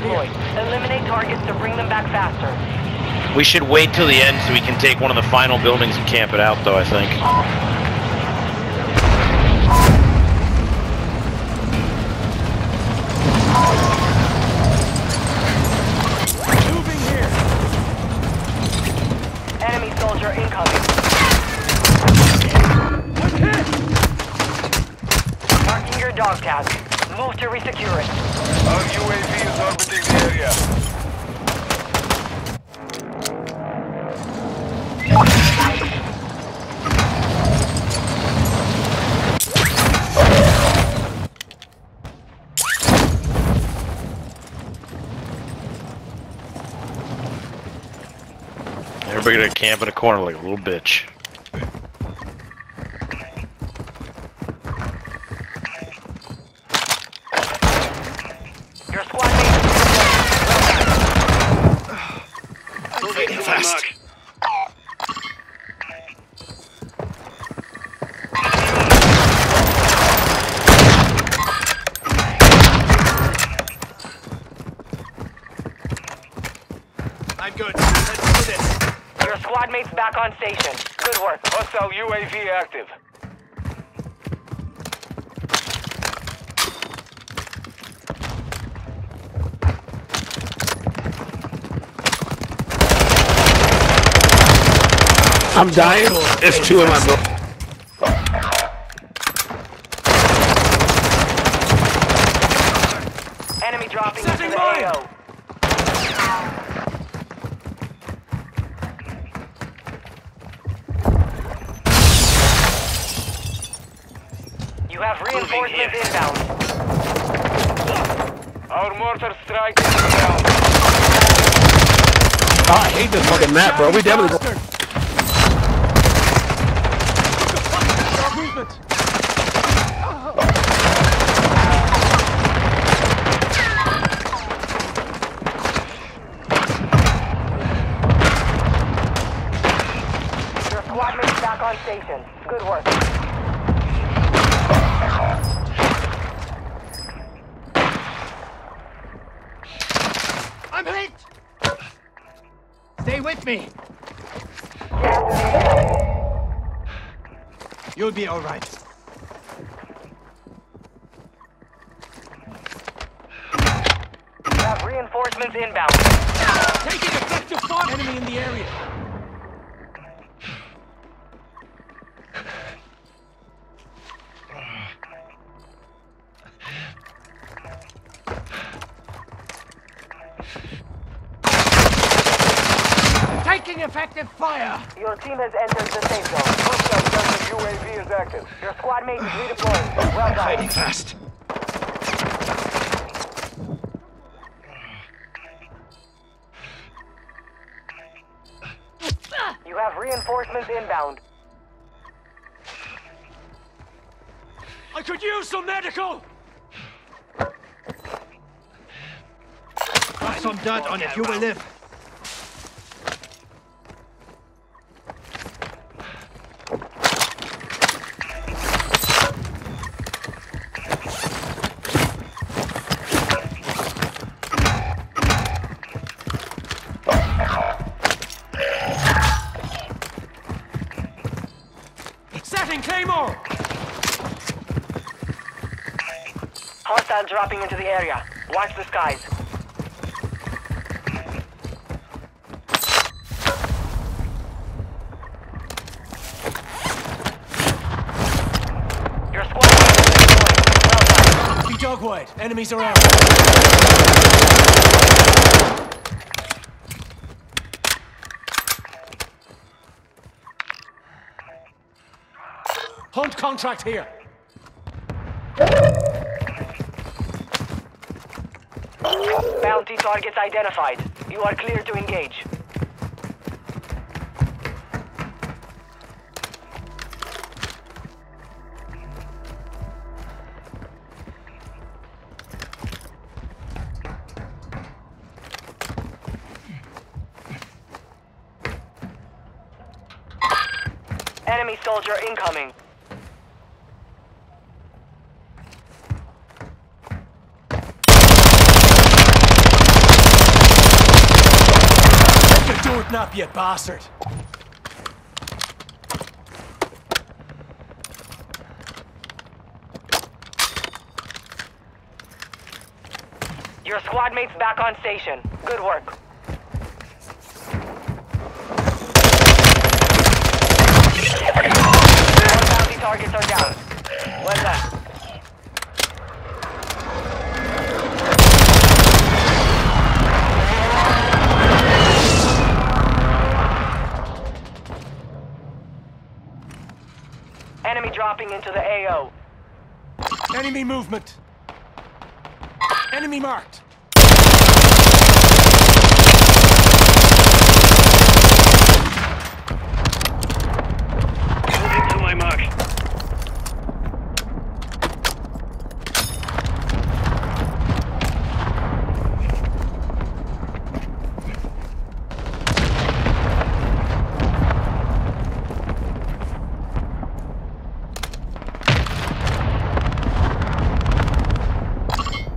Hold team can contract redeploy. Eliminate targets to bring them back faster. We should wait till the end so we can take one of the final buildings and camp it out, though, I think. Moving here. Enemy soldier incoming. Marking your dog tag. Move to resecure it. Our UAV is orbiting the area. Everybody gonna camp in a corner like a little bitch. Squad mate's back on station. Good work. Hostile UAV active. I'm dying. There's two in my boat. Enemy dropping Setting into the mine. AO. You have reinforcements inbound. Our mortar strike is down. Oh, I hate this fucking map, bro. We definitely You'll be all right. You have reinforcements inbound. Taking effective fire. Enemy in the area. Effective fire. Your team has entered the safe zone. Hostile Delta UAV is active. Your squad mate is redeploying. Well done. Fighting fast. You have reinforcements inbound. I could use some medical. Got some dirt on it. You will live. Dropping into the area. Watch the skies. Your squad. Well done. Be dog. Enemies around. Hunt contract here. Bounty targets identified. You are clear to engage. Enemy soldier incoming. Kidnap you bastard! Your squad mate's back on station. Good work. Enemy movement! Enemy marked! Moving to my mark.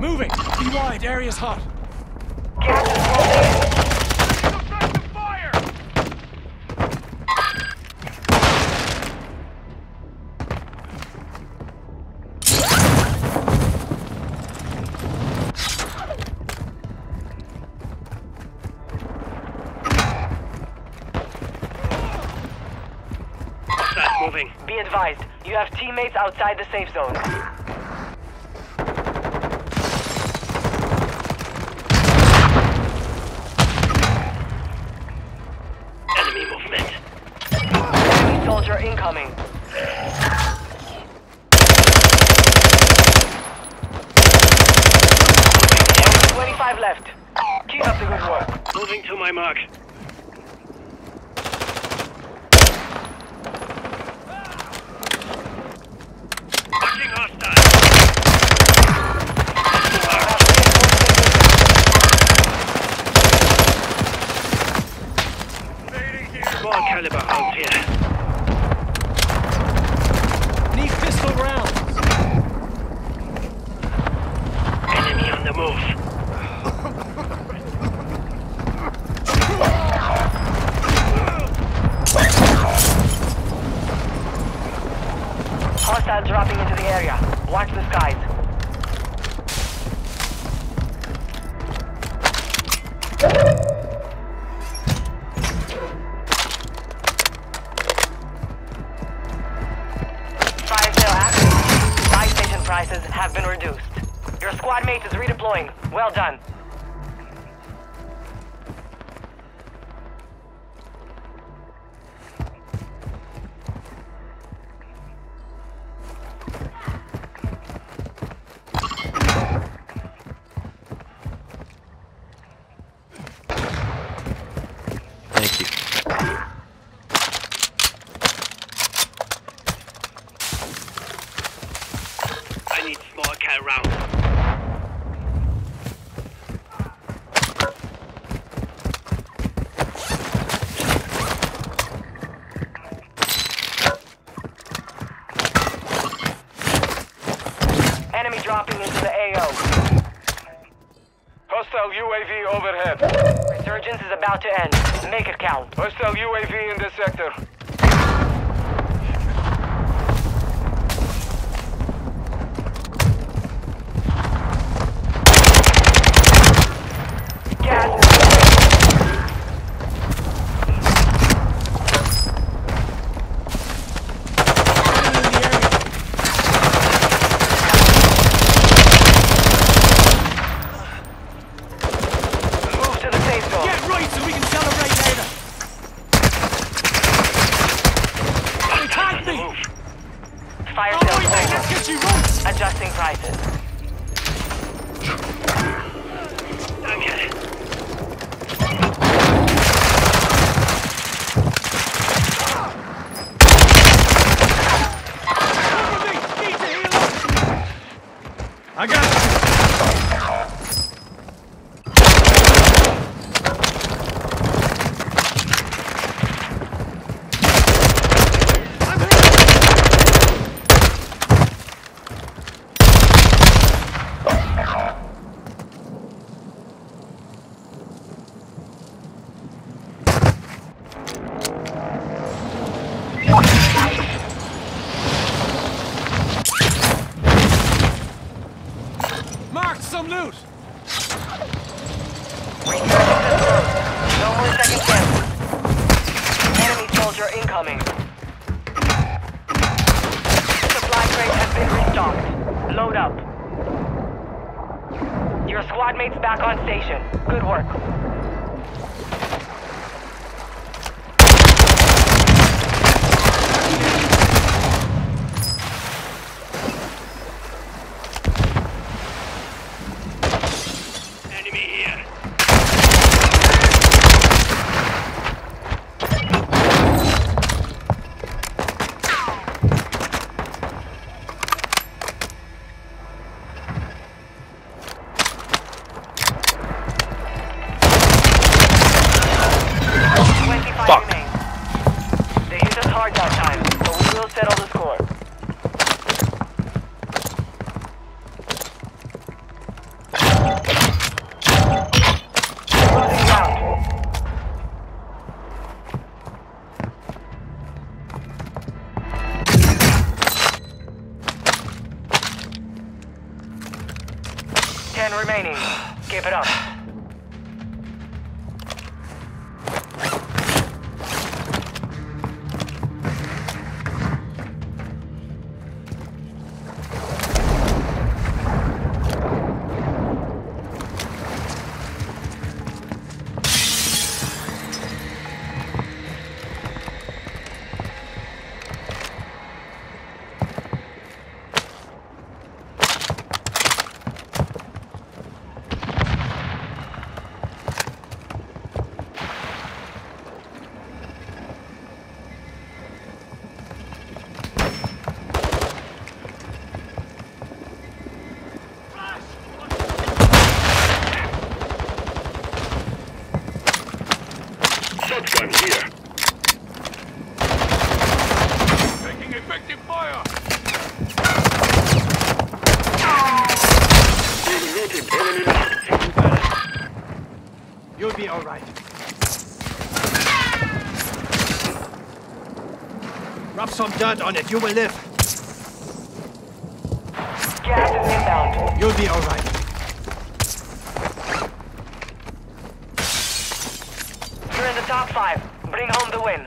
Moving! Be wide, area's hot. Be advised, you have teammates outside the safe zone. Soldier incoming. Twenty-five left. Keep up the good work. Moving to my mark. Caliber rounds here. Have been reduced. Your squad mate is redeploying. Well done. Need small cal rounds. Enemy dropping into the AO. Hostile UAV overhead. Resurgence is about to end. Make it count. Hostile UAV in this sector. Gas Enemy in the area! move to the safe zone. Get right so we can celebrate later! They tagged me! Fire Oh, sale wait, mate, let's over. get you right! Prices. I got you! I'm hit! Is close. No more second chances. Enemy soldier incoming. Supply crate has been restocked. Load up. Your squad mates back on station. Good work. Remaining. Keep it up. Right. Rub some dirt on it. You will live. Gas is inbound. You'll be all right. You're in the top five. Bring home the win.